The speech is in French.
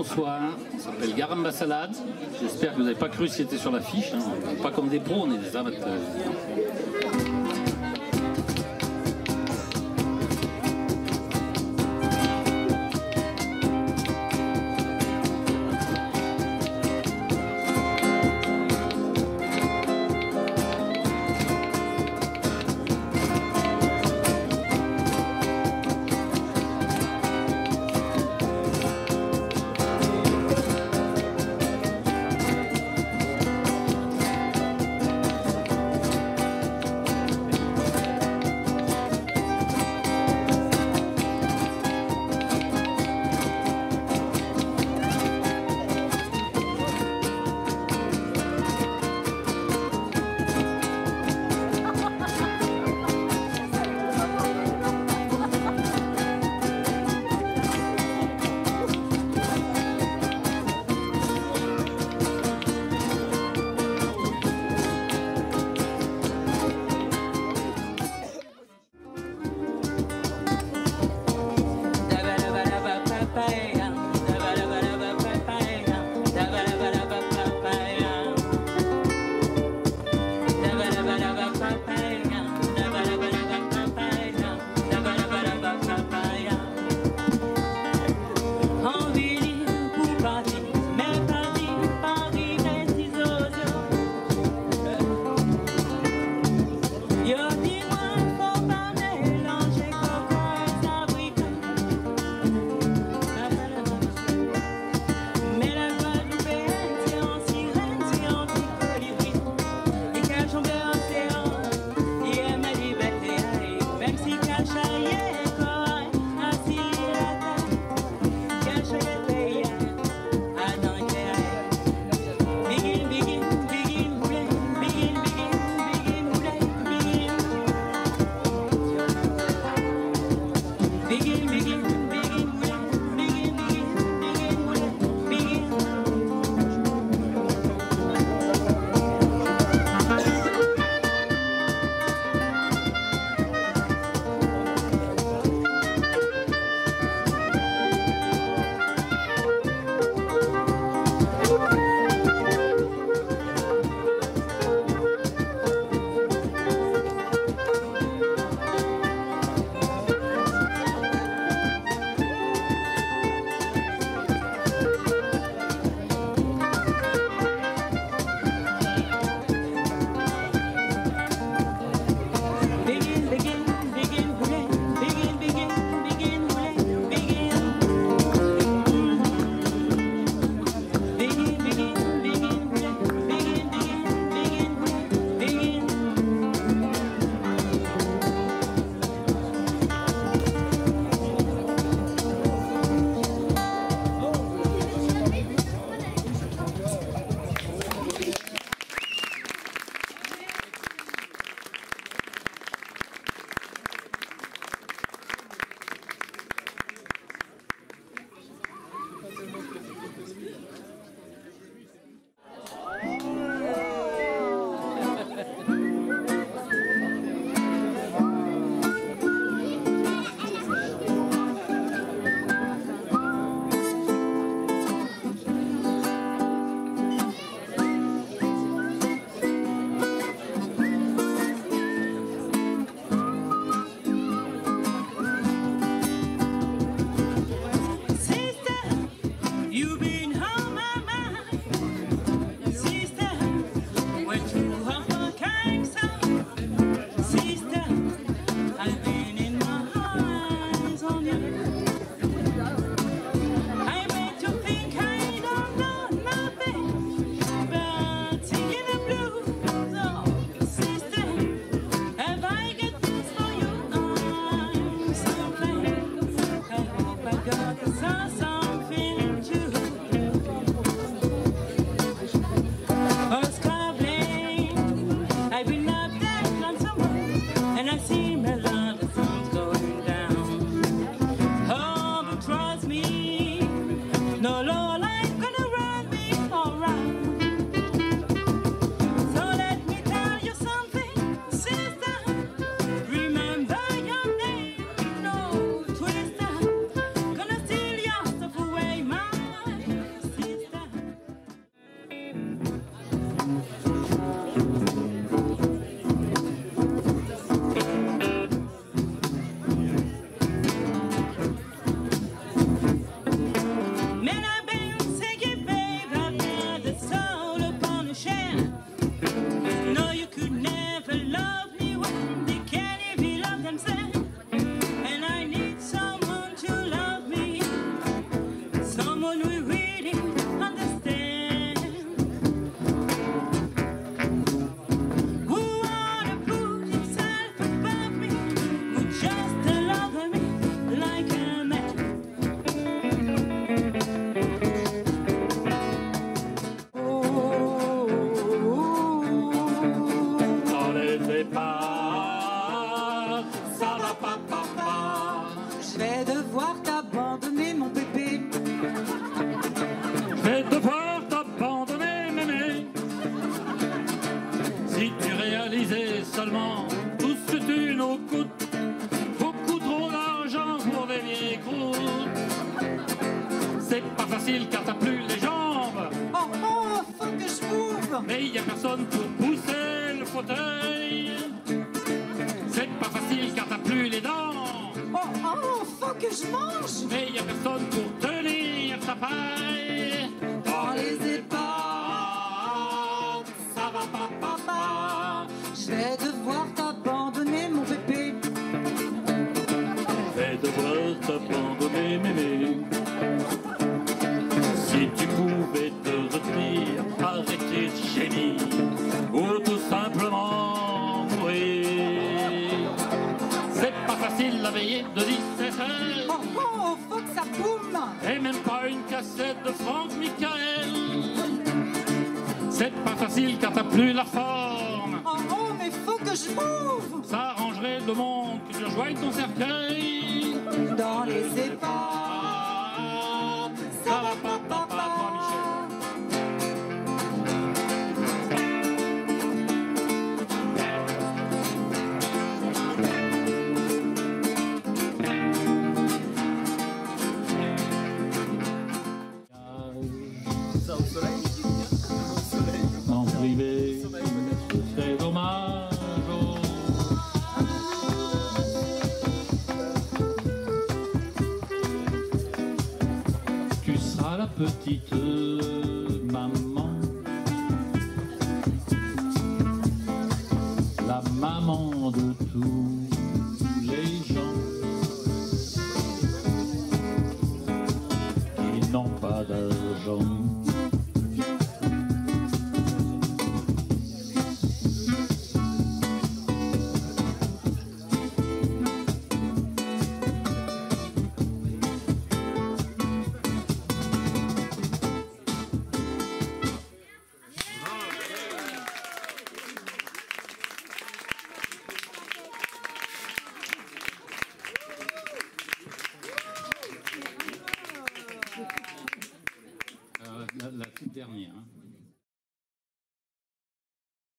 un, ça s'appelle Garamba Salade. J'espère que vous n'avez pas cru si c'était sur l'affiche. Hein. Pas comme des pros, on est des amateurs. Facile car t'as plus les jambes, Oh oh, faut que je m'ouvre. mais y a personne pour pousser le fauteuil. C'est pas facile car t'as plus les dents, Oh oh, faut que je mange. mais y a personne pour une cassette de Franck Michael. C'est pas facile car t'as plus la forme. Oh oh, mais faut que je m'ouvre. Ça arrangerait le monde que tu rejoignes ton cercueil. En privé, c'est dommage. oh. Tu seras la petite maman, la maman de tous les